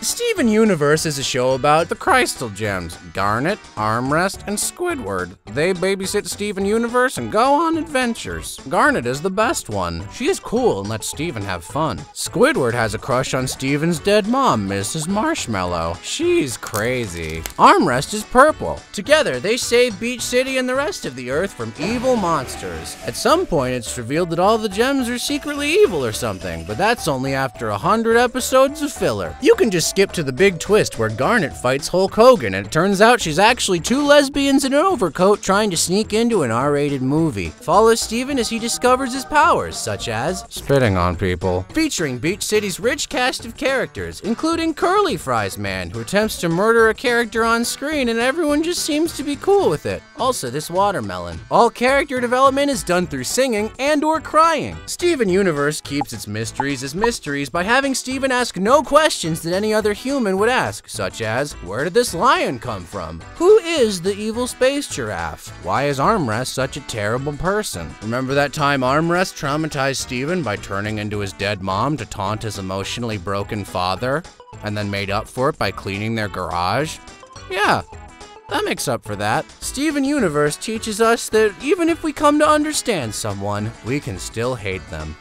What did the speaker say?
Steven Universe is a show about the Crystal Gems, Garnet, Armrest, and Squidward. They babysit Steven Universe and go on adventures. Garnet is the best one. She is cool and lets Steven have fun. Squidward has a crush on Steven's dead mom, Mrs. Marshmallow. She's crazy. Armrest is purple. Together, they save Beach City and the rest of the Earth from evil monsters. At some point, it's revealed that all the gems are secretly evil or something, but that's only after a hundred episodes of filler. You can just skip to the big twist where Garnet fights Hulk Hogan, and it turns out she's actually two lesbians in an overcoat trying to sneak into an R-rated movie. Follow Steven as he discovers his powers, such as spitting on people. Featuring Beach City's rich cast of characters, including Curly Fries Man, who attempts to murder a character on screen and everyone just seems to be cool with it. Also, this watermelon. All character development is done through singing and or crying. Steven Universe keeps its mysteries as mysteries by having Steven ask no questions that any other human would ask, such as, where did this lion come from? Who is the evil space giraffe? Why is Armrest such a terrible person? Remember that time Armrest traumatized Steven by turning into his dead mom to taunt his emotionally broken father? And then made up for it by cleaning their garage? Yeah, that makes up for that. Steven Universe teaches us that even if we come to understand someone, we can still hate them.